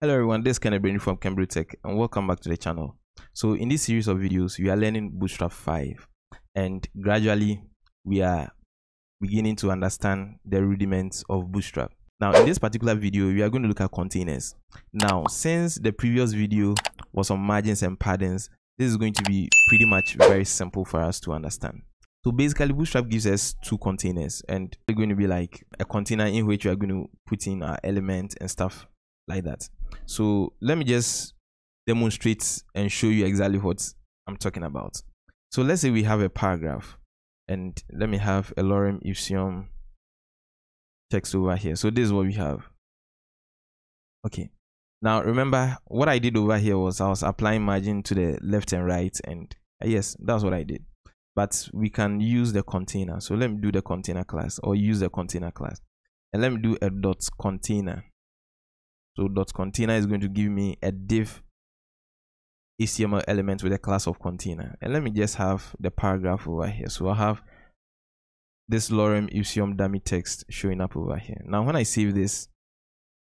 Hello everyone, this is Kenneth Broni from KenBroTech and welcome back to the channel. So in this series of videos, we are learning Bootstrap 5 and gradually we are beginning to understand the rudiments of Bootstrap. Now in this particular video, we are going to look at containers. Now since the previous video was on margins and paddings, this is going to be pretty much very simple for us to understand. So basically Bootstrap gives us two containers and they're going to be like a container in which we are going to put in our element and stuff like that so let me just demonstrate and show you exactly what i'm talking about. So let's say we have a paragraph and let me have a lorem ipsum text over here. So this is what we have. Okay. Now remember what i did over here was i was applying margin to the left and right and uh, yes that's what i did. But we can use the container. So let me do the container class or use the container class. And let me do a dot container so dot container is going to give me a div HTML element with a class of container. And let me just have the paragraph over here. So I have this lorem ipsum dummy text showing up over here. Now when I save this,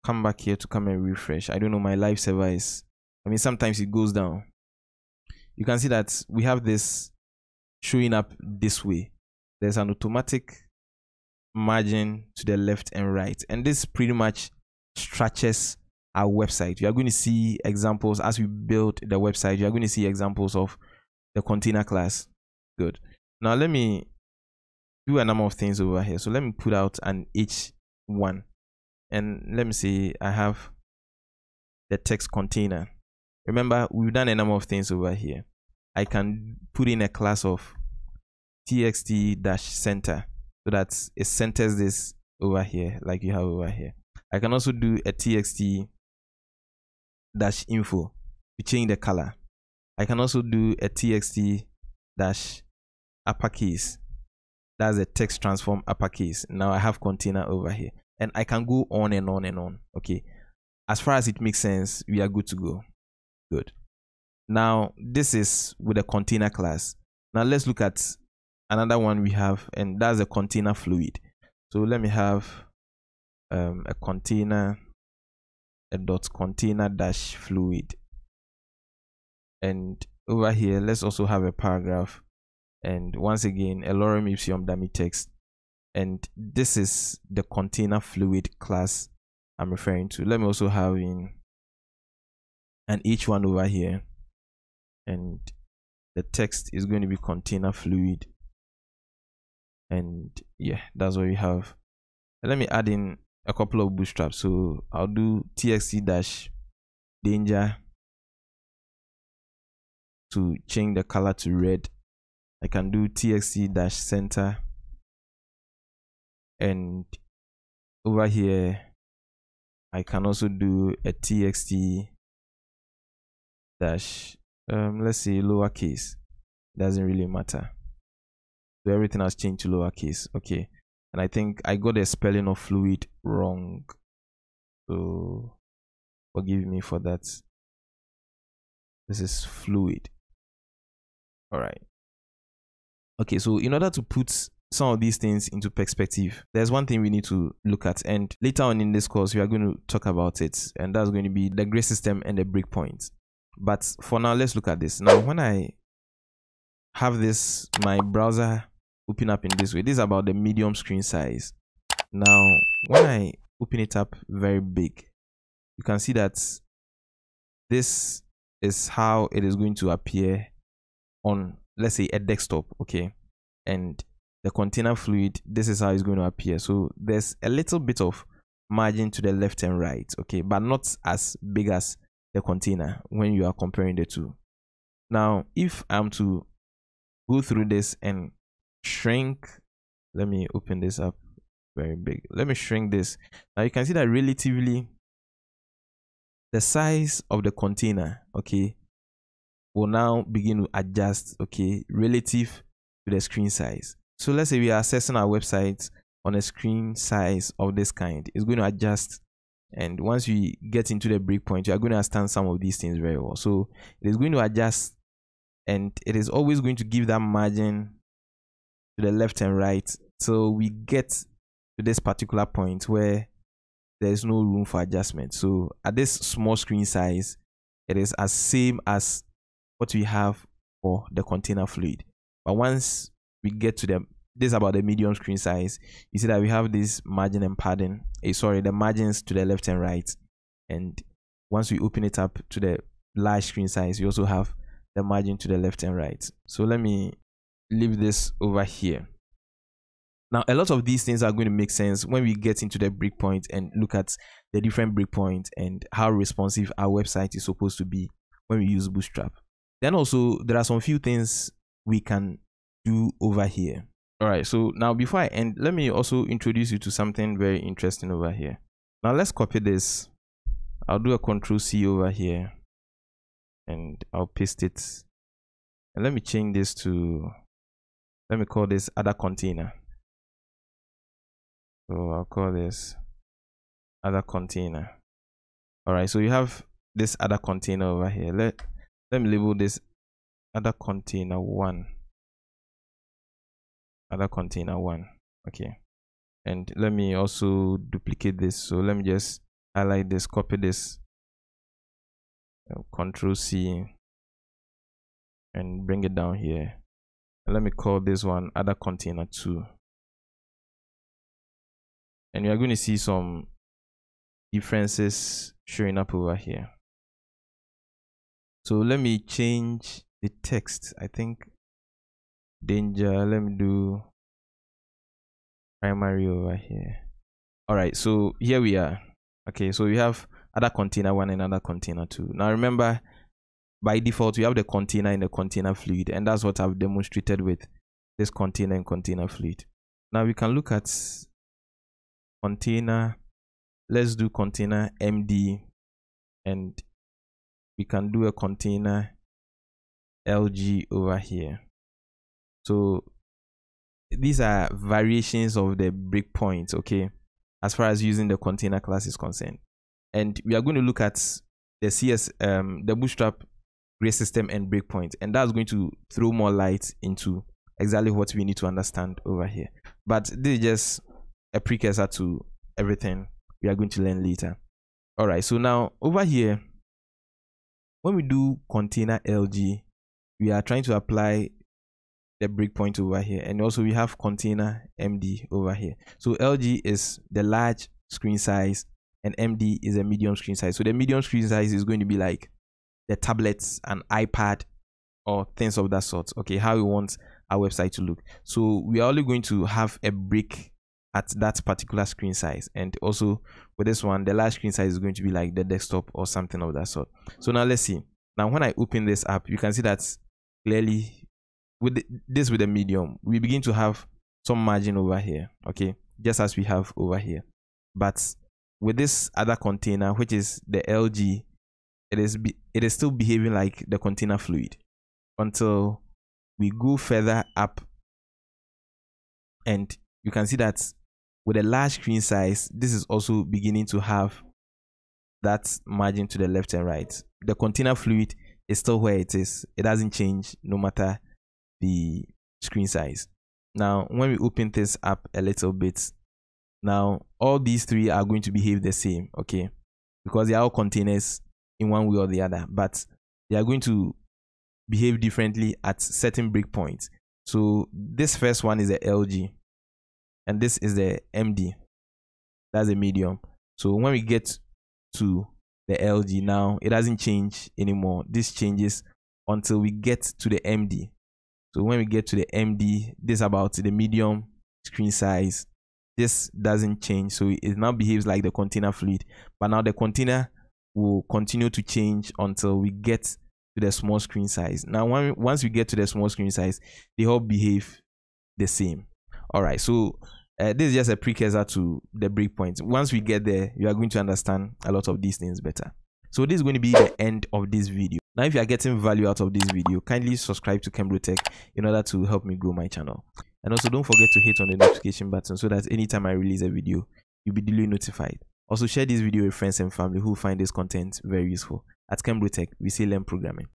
come back here to come and refresh. I don't know my live server is I mean sometimes it goes down. You can see that we have this showing up this way. There's an automatic margin to the left and right. And this pretty much structures our website. You are going to see examples as we build the website. You are going to see examples of the container class. Good. Now let me do a number of things over here. So let me put out an H1 and let me see I have the text container. Remember we've done a number of things over here. I can put in a class of text dash center so that it centers this over here like you have over here. I can also do a text dash info to change the color. I can also do a text dash uppercase. That's a text transform uppercase. Now I have container over here. And I can go on and on and on. Okay. As far as it makes sense, we are good to go. Good. Now, this is with a container class. Now let's look at another one we have, and that's a container fluid. So let me have um, a container a dot container dash fluid. And over here let's also have a paragraph. And once again a lorem ipsum dummy text. And this is the container fluid class i'm referring to. Let me also have in an H1 over here. And the text is going to be container fluid. And yeah that's what we have. Let me add in a couple of bootstraps. So I'll do text dash danger to change the color to red. I can do text dash center. And over here I can also do a text dash um let's say lowercase. Doesn't really matter. So everything has changed to lowercase. Okay and I think I got the spelling of fluid wrong. So forgive me for that. This is fluid. All right. Okay, so in order to put some of these things into perspective, there's one thing we need to look at. And later on in this course, we are going to talk about it. And that's going to be the grid system and the breakpoints. But for now, let's look at this. Now, when I have this, my browser open up in this way. This is about the medium screen size. Now, when I open it up very big, you can see that this is how it is going to appear on, let's say, a desktop, okay? And the container fluid, this is how it's going to appear. So there's a little bit of margin to the left and right, okay? But not as big as the container when you are comparing the two. Now, if I'm to go through this and shrink. Let me open this up very big. Let me shrink this. Now you can see that relatively the size of the container okay will now begin to adjust okay relative to the screen size. So let's say we are accessing our website on a screen size of this kind. It's going to adjust and once we get into the breakpoint you are going to understand some of these things very well. So it is going to adjust and it is always going to give that margin to the left and right so we get to this particular point where there's no room for adjustment. So at this small screen size, it is as same as what we have for the container fluid. But once we get to the this about the medium screen size, you see that we have this margin and padding. Eh, sorry, the margins to the left and right. And once we open it up to the large screen size, you also have the margin to the left and right. So let me leave this over here. Now, a lot of these things are going to make sense when we get into the breakpoint and look at the different breakpoint and how responsive our website is supposed to be when we use Bootstrap. Then also, there are some few things we can do over here. All right, so now before I end, let me also introduce you to something very interesting over here. Now let's copy this. I'll do a control C over here and I'll paste it. And let me change this to, let me call this other container. So I'll call this other container. All right, so you have this other container over here. Let, let me label this other container one. Other container one. Okay. And let me also duplicate this. So let me just highlight this, copy this, uh, control C, and bring it down here. And let me call this one other container two. And you are going to see some differences showing up over here. So let me change the text. I think danger let me do primary over here. All right so here we are. Okay so we have other container one and other container two. Now remember by default we have the container in the container fluid and that's what i've demonstrated with this container and container fluid. Now we can look at container. Let's do container md and we can do a container lg over here. So these are variations of the breakpoints okay as far as using the container class is concerned. And we are going to look at the cs um the bootstrap grid system and breakpoint and that's going to throw more light into exactly what we need to understand over here but this is just a precursor to everything we are going to learn later. All right, so now over here, when we do container LG, we are trying to apply the breakpoint over here, and also we have container MD over here. So LG is the large screen size, and MD is a medium screen size. So the medium screen size is going to be like the tablets, an iPad, or things of that sort. Okay, how we want our website to look. So we are only going to have a break at that particular screen size. And also with this one the large screen size is going to be like the desktop or something of that sort. So now let's see. Now when i open this up you can see that clearly with the, this with the medium we begin to have some margin over here. Okay just as we have over here. But with this other container which is the lg it is it is still behaving like the container fluid until we go further up and you can see that with a large screen size, this is also beginning to have that margin to the left and right. The container fluid is still where it is. It doesn't change no matter the screen size. Now, when we open this up a little bit, now all these three are going to behave the same, okay? Because they are all containers in one way or the other, but they are going to behave differently at certain breakpoints. So this first one is the LG and this is the MD. That's a medium. So when we get to the LG now, it doesn't change anymore. This changes until we get to the MD. So when we get to the MD, this about the medium screen size. This doesn't change. So it now behaves like the container fluid. But now the container will continue to change until we get to the small screen size. Now, when, once we get to the small screen size, they all behave the same. All right. So uh, this is just a precursor to the breakpoint. Once we get there, you are going to understand a lot of these things better. So this is going to be the end of this video. Now, if you are getting value out of this video, kindly subscribe to Tech in order to help me grow my channel. And also don't forget to hit on the notification button so that anytime I release a video, you'll be duly notified. Also share this video with friends and family who find this content very useful. At Tech, we say learn programming.